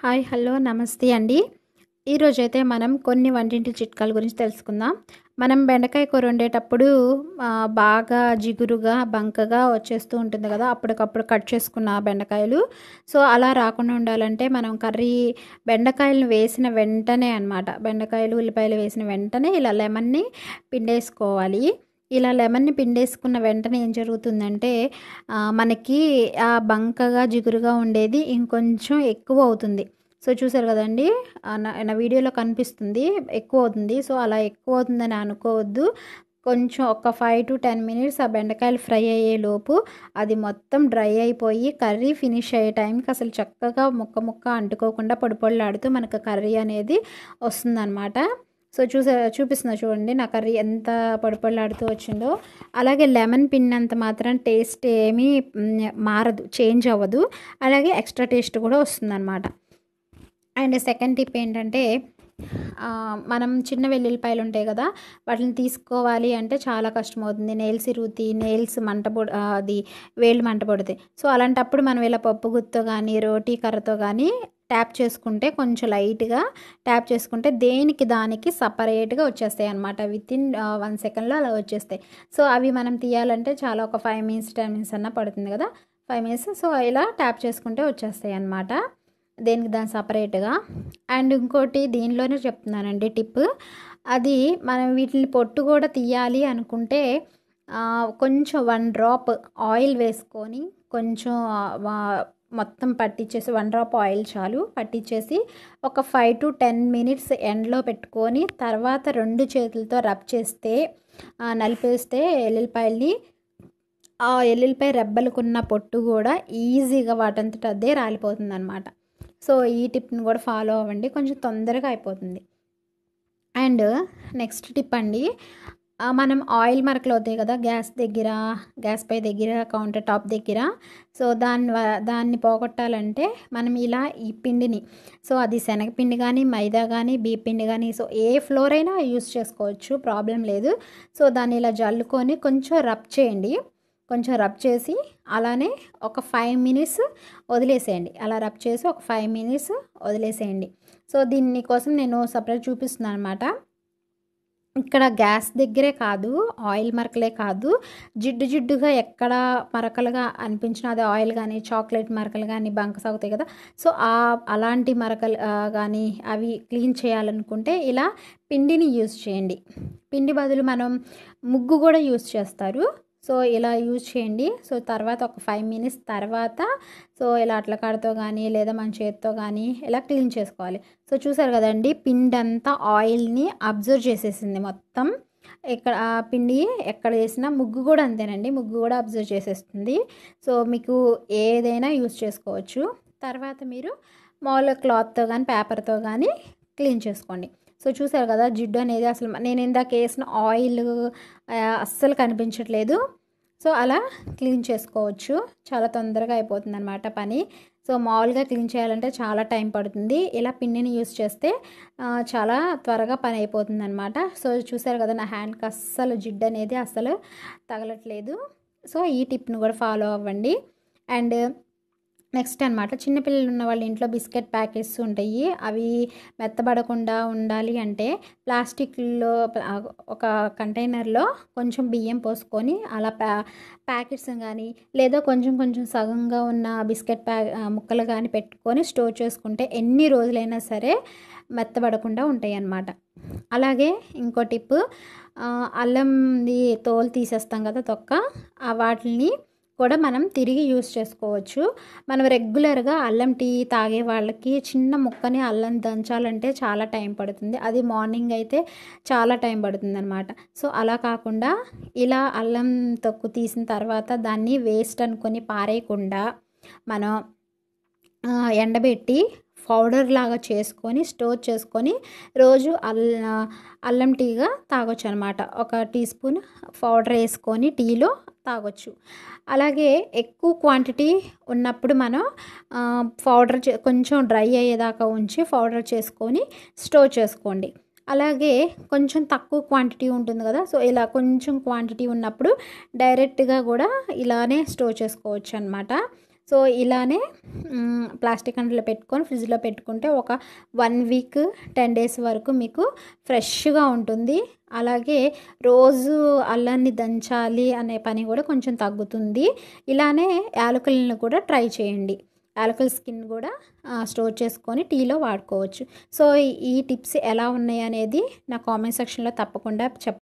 Hi hello నమస్తే అండి. ఈరోజైతే మనం కొన్ని వంటింటి చిట్కాల గురించి తెలుసుకుందాం. మనం బెండకాయ కూర వండేటప్పుడు బాగా జిగురుగా బంకగా వచ్చేస్తూ ఉంటుంది కదా అప్పటికప్పుడు కట్ చేసుకున్న బెండకాయలు. సో అలా రాకుండా ఉండాలంటే మనం కర్రీ బెండకాయలను వేసిన వెంటనే అనమాట బెండకాయలు ఉల్లిపాయలు వేసిన వెంటనే ఇలా లెమన్ని పిండేసుకోవాలి. ఇలా లెమన్ని పిండేసుకున్న వెంటనే ఏం జరుగుతుందంటే మనకి ఆ బంకగా జిగురుగా ఉండేది ఇంకొంచెం ఎక్కువ అవుతుంది. సో చూసారు కదండి? నా వీడియోలో కనిపిస్తుంది. ఎక్కువ అవుతుంది. సో అలా ఎక్కువ అవుతుందని అనుకోవద్దు. కొంచెం ఒక ఫైవ్ టు టెన్ మినిట్స్ ఆ బెండకాయలు ఫ్రై అయ్యే లోపు అది మొత్తం డ్రై అయిపోయి కర్రీ ఫినిష్ అయ్యే టైంకి అసలు చక్కగా ముక్క ముక్క అంటుకోకుండా పొడి మనకు కర్రీ అనేది వస్తుందన్నమాట. సో చూసా చూపిస్తున్నా చూడండి నా కర్రీ ఎంత పొడిపొడిలాడుతూ వచ్చిందో. అలాగే లెమన్ పిన్ అంత మాత్రం టేస్ట్ ఏమీ మారదు చేంజ్ అవ్వదు. అలాగే ఎక్స్ట్రా టేస్ట్ కూడా వస్తుందన్నమాట. అండ్ సెకండ్ టిప్ ఏంటంటే మనం చిన్న వెల్లుల్లిపాయలు ఉంటాయి కదా వాటిని తీసుకోవాలి అంటే చాలా కష్టం అవుతుంది నెయిల్స్ ఇరుగుతి నెయిల్స్ మంట పొడి అది వేళ్ళు మంట పడుతాయి సో అలాంటప్పుడు మనం ఇలా పప్పు గుత్తో కానీ రోటీ కర్రతో కానీ ట్యాప్ చేసుకుంటే కొంచెం లైట్గా ట్యాప్ చేసుకుంటే దేనికి దానికి సపరేట్గా వచ్చేస్తాయి అనమాట విత్ ఇన్ వన్ సెకండ్లో అలా వచ్చేస్తాయి. సో అవి మనం తీయాలంటే చాలా ఒక ఫైవ్ మినిట్స్ టెన్ మినిట్స్ అన్న పడుతుంది కదా. ఫైవ్ మినిట్స్ సో ఇలా ట్యాప్ చేసుకుంటే వచ్చేస్తాయి అనమాట దేనికి దాని సపరేట్గా? అండ్ ఇంకోటి దీనిలోనే చెప్తున్నానండి టిప్. అది మనం వీటిని పొట్టు కూడా తీయాలి అనుకుంటే కొంచెం వన్ డ్రాప్ ఆయిల్ వేసుకొని కొంచెం మొత్తం పట్టించేసి వన్ డ్రాప్ ఆయిల్ చాలు. పట్టించేసి ఒక ఫైవ్ టు టెన్ మినిట్స్ ఎండ్లో పెట్టుకొని తర్వాత రెండు చేతులతో రబ్ చేస్తే నలిపేస్తే ఎల్లుల్లిపాయల్ని ఆ ఎల్లుల్లిపాయ రెబ్బలకున్న పొట్టు కూడా ఈజీగా వాటంతట అదే రాలిపోతుంది అనమాట సో ఈ టిప్ని కూడా ఫాలో అవ్వండి. కొంచెం తొందరగా అయిపోతుంది. అండ్ నెక్స్ట్ టిప్ అండి. మనం ఆయిల్ మరకలు అవుతాయి కదా గ్యాస్ దగ్గర గ్యాస్ పై దగ్గర కౌంటర్ టాప్ దగ్గర. సో దాన్ని వ- దాన్ని పోగొట్టాలంటే మనం ఇలా ఈ పిండిని సో అది శనగపిండి కానీ మైదా కానీ బీ పిండి కానీ సో ఏ ఫ్లోర్ అయినా యూస్ చేసుకోవచ్చు. ప్రాబ్లం లేదు. సో దాన్ని ఇలా జల్లుకొని కొంచెం రబ్ చేయండి. కొంచెం రబ్ చేసి అలానే ఒక ఫైవ్ మినిట్స్ వదిలేసేయండి. అలా రబ్ చేసి ఒక ఫైవ్ మినిట్స్ వదిలేసేయండి. సో దీన్ని కోసం నేను సపరేట్ చూపిస్తున్నాను అనమాట ఇక్కడ గ్యాస్ దగ్గరే కాదు ఆయిల్ మరకలే కాదు. జిడ్డు జిడ్డుగా ఎక్కడ మరకలుగా అనిపించినా అదే ఆయిల్ కానీ చాక్లెట్ మరకలు కానీ బంక సాగుతాయి కదా. సో ఆ అలాంటి మరకలు కానీ అవి క్లీన్ చేయాలనుకుంటే ఇలా పిండిని యూజ్ చేయండి. పిండి బదులు మనం ముగ్గు కూడా యూజ్ చేస్తారు. సో ఇలా యూజ్ చేయండి. సో తర్వాత ఒక ఫైవ్ మినిట్స్ తర్వాత సో ఇలా అట్ల కాడతో కానీ లేదా మన చేతితో కానీ ఇలా క్లీన్ చేసుకోవాలి. సో చూసారు కదండి పిండి అంతా ఆయిల్ని అబ్జర్వ్ చేసేసింది మొత్తం. ఇక్కడ ఆ పిండి ఎక్కడ చేసినా ముగ్గు కూడా అంతేనండి ముగ్గు కూడా అబ్జర్వ్ చేసేస్తుంది. సో మీకు ఏదైనా యూస్ చేసుకోవచ్చు. తర్వాత మీరు మామూలుగా క్లాత్తో కానీ పేపర్తో కానీ క్లీన్ చేసుకోండి. సో చూసారు కదా జిడ్డు అనేది అసలు నేను ఇందాక వేసిన ఆయిల్ అస్సలు కనిపించట్లేదు. సో అలా క్లీన్ చేసుకోవచ్చు. చాలా తొందరగా అయిపోతుంది అనమాట పని. సో మామూలుగా క్లీన్ చేయాలంటే చాలా టైం పడుతుంది. ఇలా పిన్నిని యూస్ చేస్తే చాలా త్వరగా పని అయిపోతుంది అనమాట సో చూసారు కదా నా హ్యాండ్కి అస్సలు జిడ్డు అనేది అస్సలు తగలట్లేదు. సో ఈ టిప్ను కూడా ఫాలో అవ్వండి. అండ్ నెక్స్ట్ అనమాట చిన్నపిల్లలు ఉన్న వాళ్ళ ఇంట్లో బిస్కెట్ ప్యాకెట్స్ ఉంటాయి. అవి మెత్తబడకుండా ఉండాలి అంటే ప్లాస్టిక్లో ఒక కంటైనర్లో కొంచెం బియ్యం పోసుకొని అలా ప్యా ప్యాకెట్స్ కానీ లేదా కొంచెం కొంచెం సగంగా ఉన్న బిస్కెట్ ప్యా ముక్కలు కానీ పెట్టుకొని స్టోర్ చేసుకుంటే ఎన్ని రోజులైనా సరే మెత్తబడకుండా ఉంటాయి అన్నమాట. అలాగే ఇంకో టిప్ అల్లంది తోలు తీసేస్తాం కదా తొక్క ఆ వాటిని కూడా మనం తిరిగి యూస్ చేసుకోవచ్చు. మనం రెగ్యులర్గా అల్లం టీ తాగే వాళ్ళకి చిన్న ముక్కని అల్లం దంచాలంటే చాలా టైం పడుతుంది. అది మార్నింగ్ అయితే చాలా టైం పడుతుంది అనమాట సో అలా కాకుండా ఇలా అల్లం తొక్కు తీసిన తర్వాత దాన్ని వేస్ట్ అనుకొని పారేయకుండా మనం ఎండబెట్టి పౌడర్ లాగా చేసుకొని స్టోర్ చేసుకొని రోజు అల్ల అల్లం టీగా తాగొచ్చు అనమాట ఒక టీ స్పూన్ పౌడర్ వేసుకొని టీలో తాగొచ్చు. అలాగే ఎక్కువ క్వాంటిటీ ఉన్నప్పుడు మనం పౌడర్ చే కొంచెం డ్రై అయ్యేదాకా ఉంచి పౌడర్ చేసుకొని స్టోర్ చేసుకోండి. అలాగే కొంచెం తక్కువ క్వాంటిటీ ఉంటుంది కదా సో ఇలా కొంచెం క్వాంటిటీ ఉన్నప్పుడు డైరెక్ట్గా కూడా ఇలానే స్టోర్ చేసుకోవచ్చు అనమాట సో ఇలానే ప్లాస్టిక్ కంటలో పెట్టుకొని ఫ్రిడ్జ్లో పెట్టుకుంటే ఒక వన్ వీక్ టెన్ డేస్ వరకు మీకు ఫ్రెష్గా ఉంటుంది. అలాగే రోజు అల్లాన్ని దంచాలి అనే పని కూడా కొంచెం తగ్గుతుంది. ఇలానే యాలకులను కూడా ట్రై చేయండి. యాలకుల స్కిన్ కూడా స్టోర్ చేసుకొని టీలో వాడుకోవచ్చు. సో ఈ- ఈ టిప్స్ ఎలా ఉన్నాయి అనేది నా కామెంట్ సెక్షన్లో తప్పకుండా చెప్